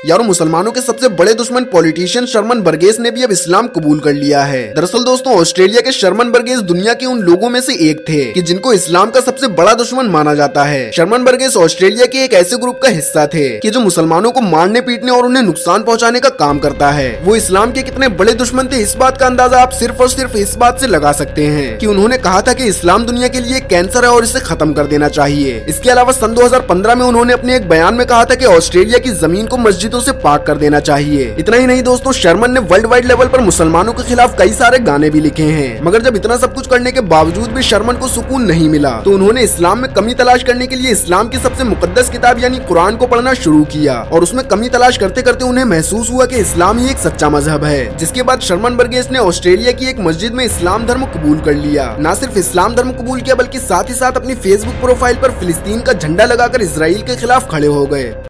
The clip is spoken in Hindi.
यारों, मुसलमानों के सबसे बड़े दुश्मन पॉलिटिशियन शर्मन बर्गेस ने भी अब इस्लाम कबूल कर लिया है। दरअसल दोस्तों, ऑस्ट्रेलिया के शर्मन बर्गेस दुनिया के उन लोगों में से एक थे कि जिनको इस्लाम का सबसे बड़ा दुश्मन माना जाता है। शर्मन बर्गेस ऑस्ट्रेलिया के एक ऐसे ग्रुप का हिस्सा थे कि जो मुसलमानों को मारने, पीटने और उन्हें नुकसान पहुँचाने का काम करता है। वो इस्लाम के कितने बड़े दुश्मन थे, इस बात का अंदाज़ा आप सिर्फ़ और सिर्फ़ इस बात ऐसी लगा सकते हैं की उन्होंने कहा था की इस्लाम दुनिया के लिए कैंसर है और इसे खत्म कर देना चाहिए। इसके अलावा सन दो हज़ार पंद्रह में उन्होंने अपने एक बयान में कहा था की ऑस्ट्रेलिया की ज़मीन को मस्जिदों ऐसी पाक कर देना देना चाहिए। इतना ही नहीं दोस्तों, शर्मन ने वर्ल्ड वाइड लेवल पर मुसलमानों के खिलाफ कई सारे गाने भी लिखे हैं। मगर जब इतना सब कुछ करने के बावजूद भी शर्मन को सुकून नहीं मिला तो उन्होंने इस्लाम में कमी तलाश करने के लिए इस्लाम की सबसे मुकदस किताब यानी कुरान को पढ़ना शुरू किया। और उसमें कमी तलाश करते करते उन्हें महसूस हुआ की इस्लाम ही एक सच्चा मज़हब है, जिसके बाद शर्मन बर्गेस ने ऑस्ट्रेलिया की एक मस्जिद में इस्लाम धर्म कबूल कर लिया। न सिर्फ़ इस्लाम धर्म कबूल किया, बल्कि साथ ही साथ अपनी फेसबुक प्रोफ़ाइल पर फिलिस्तीन का झंडा लगाकर इसराइल के खिलाफ खड़े हो गए।